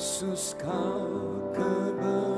Jesus, come.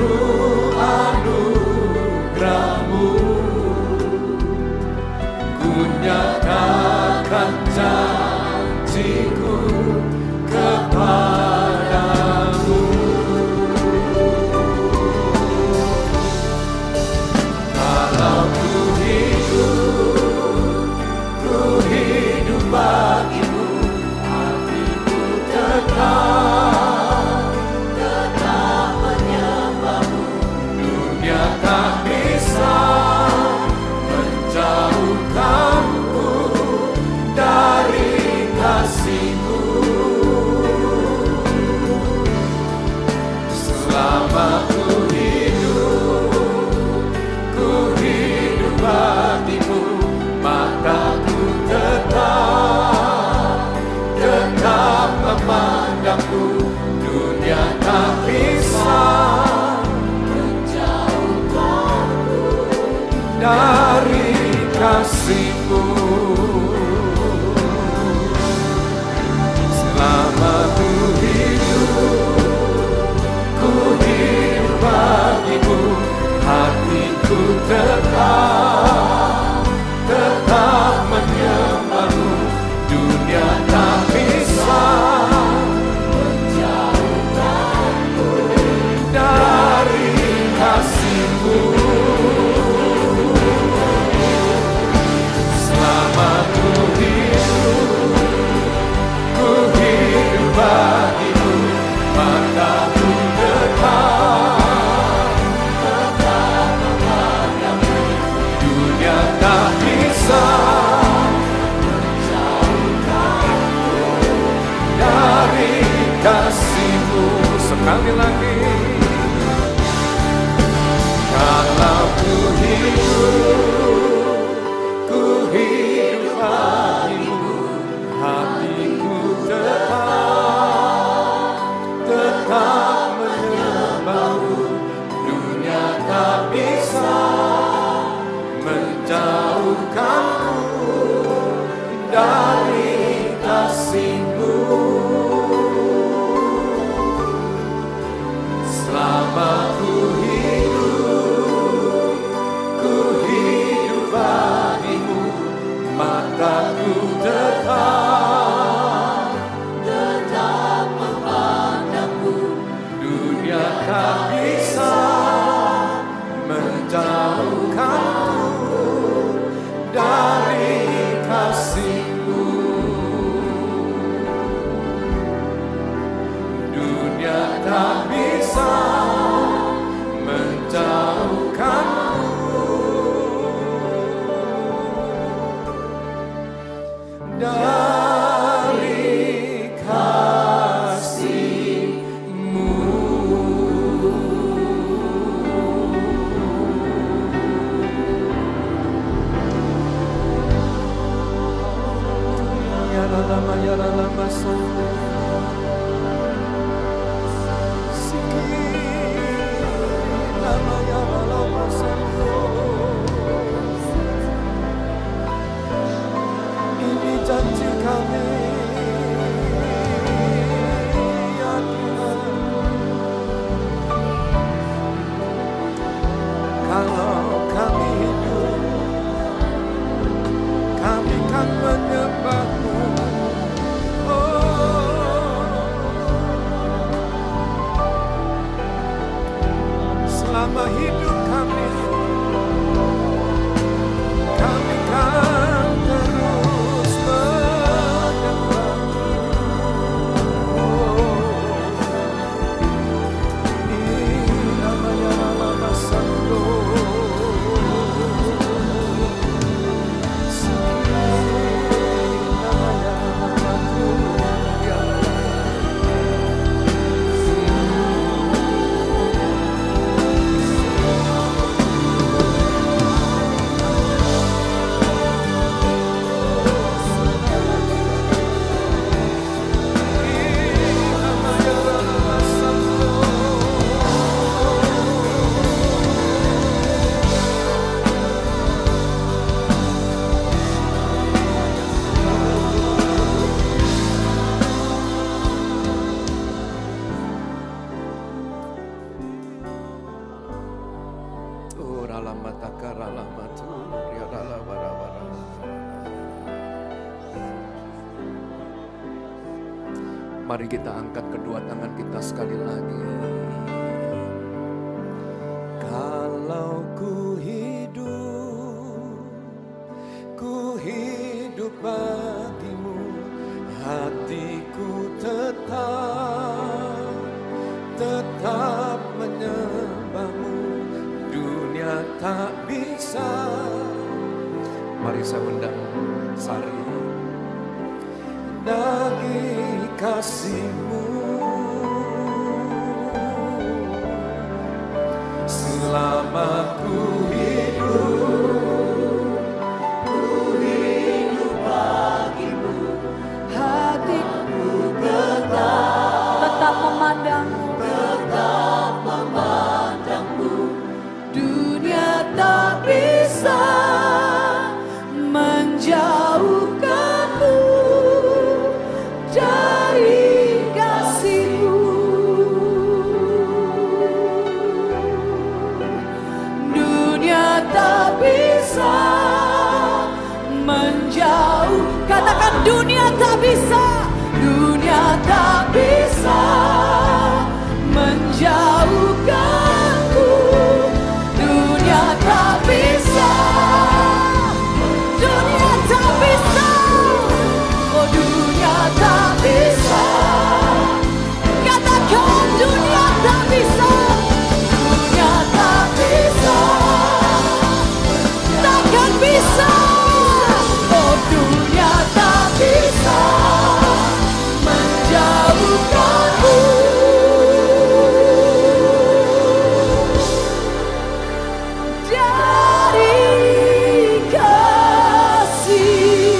Lord. kasihmu. Selama ku hidup Ku hidup bagimu Hatiku tetap sekali lagi Kalau ku hidup Ku hidup bagimu Hatiku tetap Tetap menyembahmu Dunia tak bisa Menjauhkanku. Dari soul. kita angkat kedua tangan kita sekali lagi. Kalau ku hidup, ku hidup bagimu, hatiku tetap, tetap menyembahmu, dunia tak bisa. Mari saya undang Sari. daging fracassimos.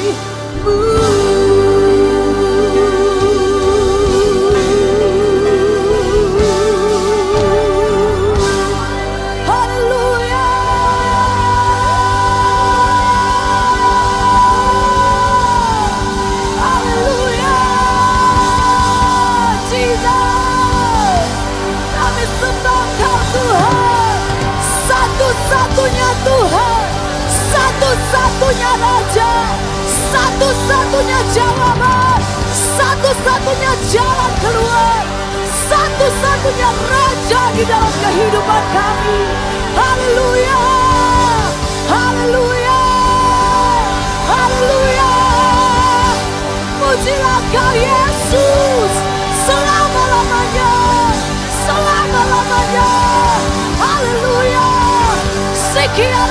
Ooh. move. punya raja di dalam kehidupan kami. Haleluya. Haleluya. Haleluya. Pujilah kau Yesus selama-lamanya. Selama-lamanya. Haleluya. Sekian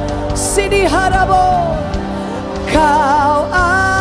Sidi Harabo Kau ada